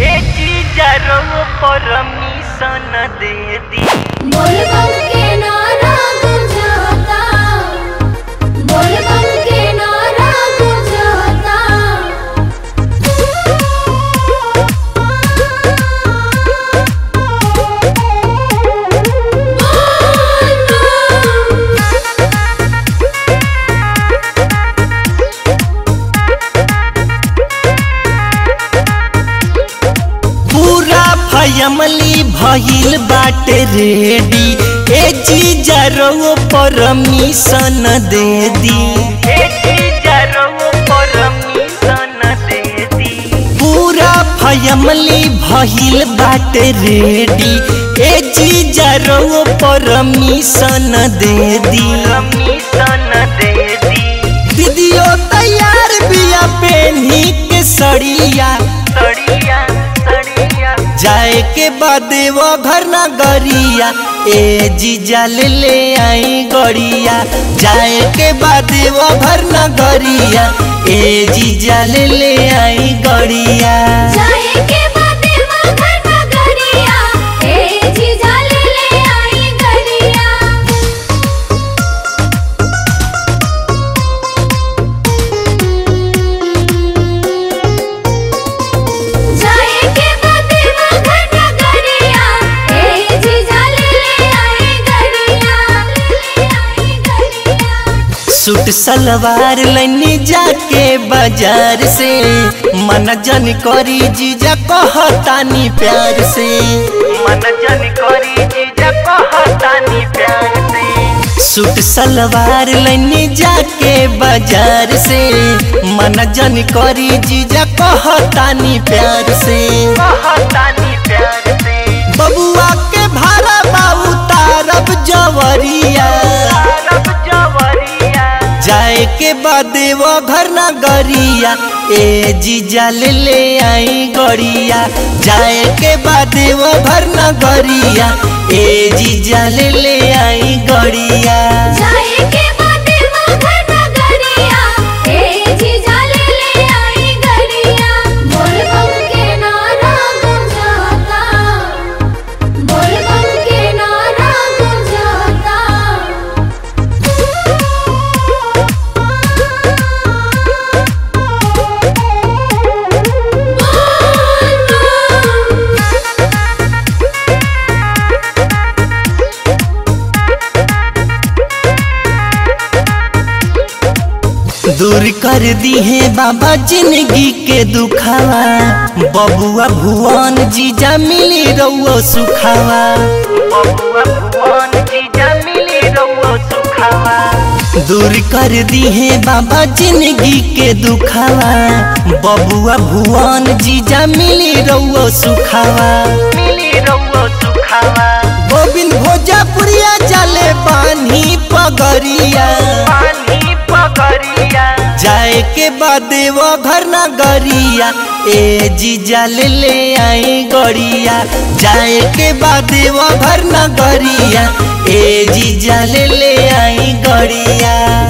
ए जीजारो परमिशन दे दी। पूरा फयमली भइल बाटे रेडी। ए ए जीजारो परमिशन दे दी। पूरा फयमली भइल बाटे रेडी। ए जीजारो परमिशन दे दी। परमिशन दे दी। दीदियो तैयार के बाद वो घर न गरिया। ए जीजा ले ले आई गड़िया। जाए के बाद वो घर न गरिया। ए जीजा ले ले आई गड़िया। सूट सलवार लैनी जाके बाज़ार से मन जन करी जीजा कहतानी प्यार से। मन जन करी जीजा कहतानी प्यार से। सूट सलवार लैनी जाके बाज़ार से मन जन करी जीजा कहतानी प्यार से। कहतानी के बाद वो घर ना गरिया। ए जीजा ले ले आई गरिया जाए के बाद वो घर ना गरिया। ए जीजा ले ले आई गरिया दूर कर दी है बाबा ज़िंदगी के दुखावा। बबुआ भुवन जीजा मिली रउओ सुखावा। दूर कर दी है बाबा ज़िंदगी के दुखावा। बबुआ भुवन जीजा मिली रउओ सुखावा। मिली रउओ सुखावा। गोविंद भोजपुरिया जाले पानी पगरिया। पानी पगरिया जाए के बाद वो घर न गरिया। ए जीजा ले ले आई गड़िया। जाए के बाद वो घर न गरिया। ए जीजा ले ले आई जाए